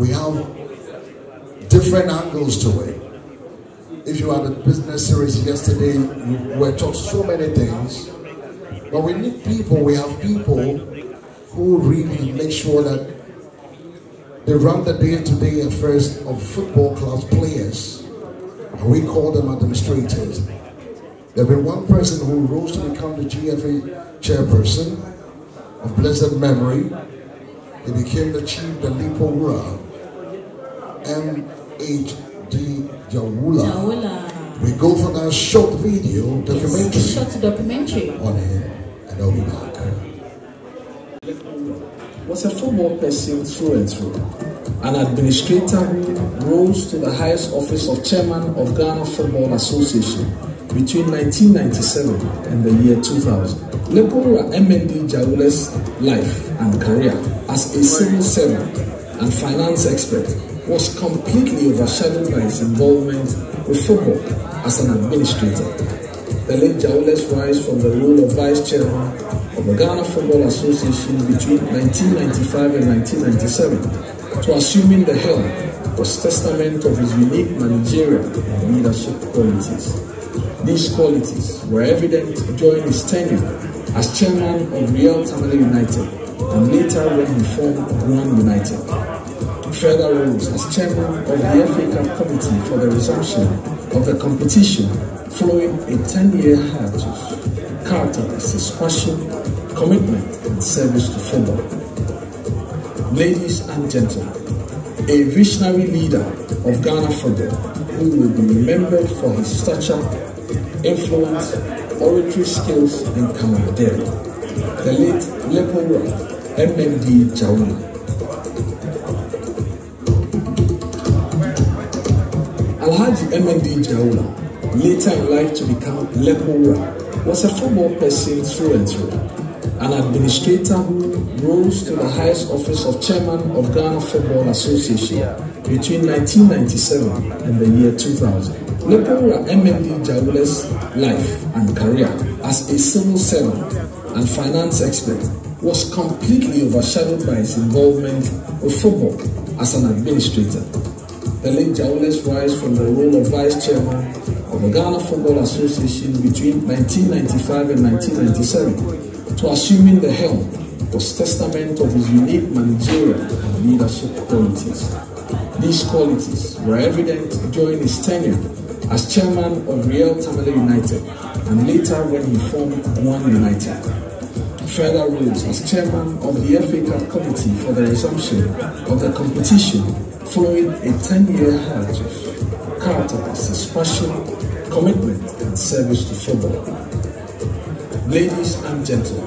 we have different angles to it. If you had a business series yesterday, you were taught so many things. But we need people, we have people who really make sure that they run the day-to-day affairs of football club players. And we call them administrators. There been one person who rose to become the GFA chairperson of blessed memory. He became the chief, the Lipo Wura, M.H.D. Jawula. Jawula. We go for that short video documentary Yes, short documentary. on him, and I'll be back. was a football person through and through, an administrator who rose to the highest office of chairman of Ghana Football Association between 1997 and the year 2000. Lepora MND Jawula's life and career as a civil servant and finance expert was completely overshadowed by his involvement with football as an administrator. The late Jawula's rise from the role of vice chairman of the Ghana Football Association between 1995 and 1997 to assuming the helm was testament of his unique managerial and leadership qualities. These qualities were evident during his tenure as chairman of Real Tamale United and later when he formed Guan United. Further roles as chairman of the Cup Committee for the resumption of the competition following a 10-year hiatus characterized his passion, commitment, and service to football. Ladies and gentlemen, a visionary leader of Ghana football who will be remembered for his stature, influence, oratory skills, and camaraderie. The late Lepora MND Jawula. MND Jawula, later in life to become Lepora, was a football person through and through, an administrator who rose to the highest office of chairman of Ghana Football Association between 1997 and the year 2000. Lepora MND Jawula's life and career as a civil servant and finance expert was completely overshadowed by his involvement with football as an administrator. The late Jawula's rise from the role of vice chairman of the Ghana Football Association between 1995 and 1997 to assuming the helm was testament of his unique managerial and leadership qualities. These qualities were evident during his tenure as chairman of Real Tamale United and later when he formed One United. Further roles as chairman of the FA Cup Committee for the resumption of the competition following a 10-year hiatus characterized his passion, commitment, and service to football. Ladies and gentlemen,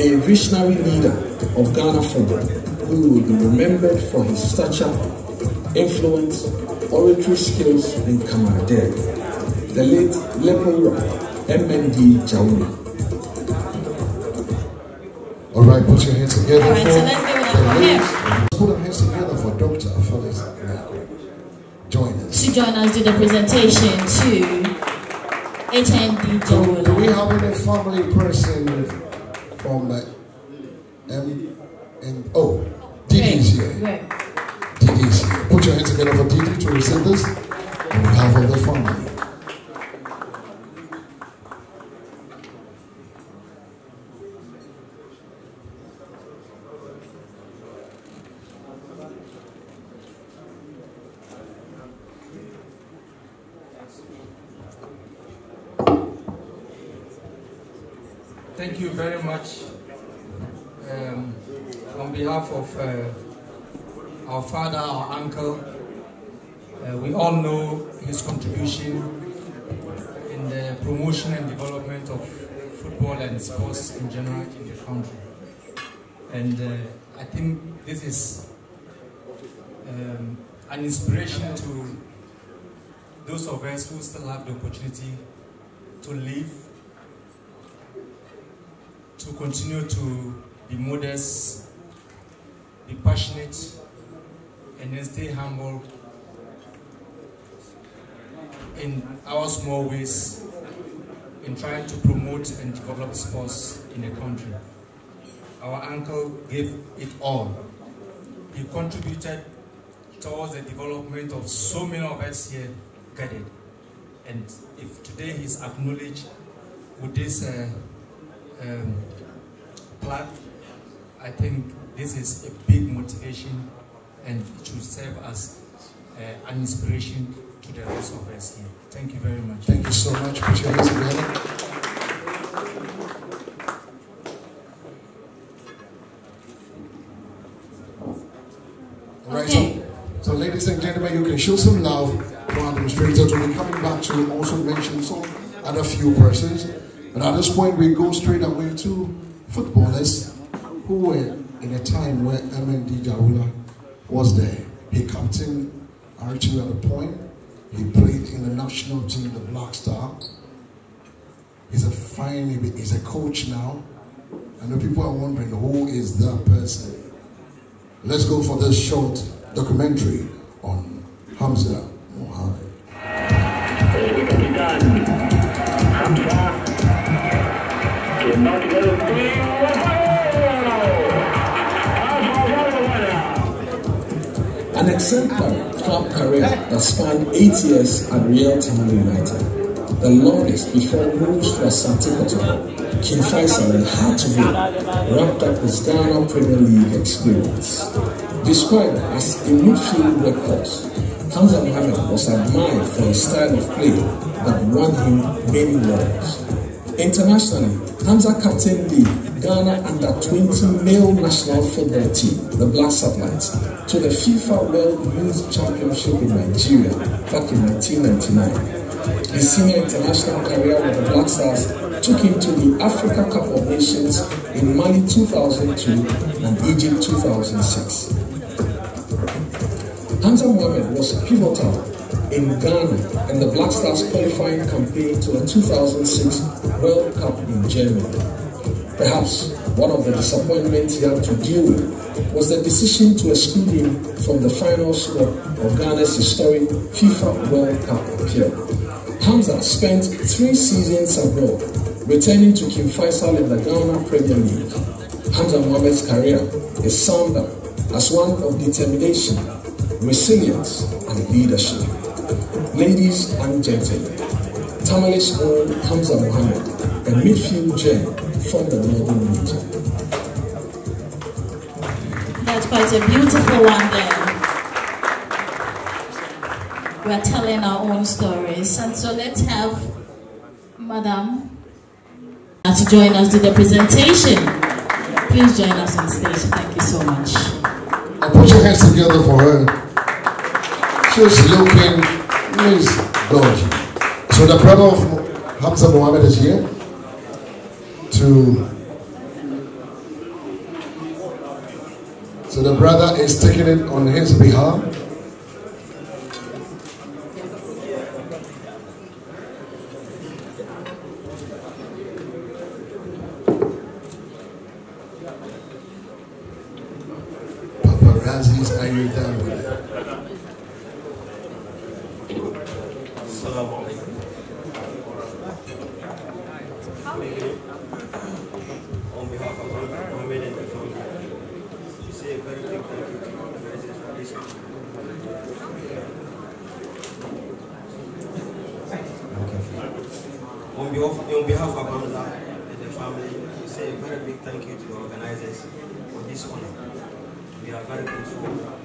a visionary leader of Ghana football who will be remembered for his stature, influence, oratory skills, and camaraderie. The late Lepora MND Jawula. All right, put your hands together All right, for so let's give it up the for him. Hands together for Dr. Nyako. Join us. To join us do the presentation to HND Do, do we have any family person from the M and oh, Didi's here. Didi's here. Put your hands together for Didi to receive this on behalf of the family. Thank you very much. Um, on behalf of uh, our father, our uncle, uh, we all know his contribution in the promotion and development of football and sports in general in the country. And uh, I think this is um, an inspiration to those of us who still have the opportunity to live to continue to be modest, be passionate, and then stay humble in our small ways in trying to promote and develop sports in the country. Our uncle gave it all. He contributed towards the development of so many of us here gathered. And if today he's acknowledged with this uh, um, plaque, I think this is a big motivation and it should serve as uh, an inspiration to the rest of us here. Thank you very much. Thank you so much. Put your hands together. All right, so, so ladies and gentlemen, you can show some love to our demonstrators. We'll be coming back to also mention some other few persons. But at this point, we go straight away to footballers who were in a time where MND Jawula was there. He captained RTU at a point. He played in the national team, the Black Star. He's a fine, he's a coach now. And the people are wondering who is that person. Let's go for this short documentary on Hamza An exemplary club career that spanned eight years at Real Tamale United. The longest before moves to Asante King Faisal and Heart of Lions wrapped up his Ghana Premier League experience. Described as a midfield workhorse, Hamza Mohammed was admired for his style of play that won him many awards. Internationally, Hamza captained the Ghana under 20 male national football team, the Black Satellites, to the FIFA World Youth Championship in Nigeria back in 1999. His senior international career with the Black Stars took him to the Africa Cup of Nations in Mali 2002 and Egypt 2006. Hamza Mohamed was pivotal in Ghana and the Black Stars qualifying campaign to the 2006 World Cup in Germany. Perhaps one of the disappointments he had to deal with was the decision to exclude him from the final squad of Ghana's historic FIFA World Cup appeal. Hamza spent three seasons abroad, returning to King Faisal in the Ghana Premier League. Hamza Mohamed's career is summed up as one of determination, resilience, and leadership. Ladies and gentlemen, Tamale's own Hamza Mohammed, a midfield gem from the northern region. That's quite a beautiful one there. We're telling our own stories. And so let's have Madam to join us to the presentation. Please join us on stage. Thank you so much. And put your hands together for her. She's looking, Miss gorgeous. So the brother of Hamza Mohammed is here to. So the brother is taking it on his behalf. Paparazzis, are you done with it? Assalamu alaikum. On behalf of Mohammed and the family, we say a very big thank you to the organizers for this. On behalf, on behalf of and the family, we say a very big thank you to the organizers for this honor. We are very grateful